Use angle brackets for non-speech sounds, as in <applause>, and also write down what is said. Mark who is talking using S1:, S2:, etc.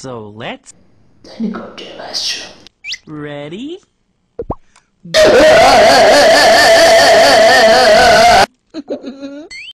S1: So let's
S2: helicopter mushroom.
S1: Ready? <laughs>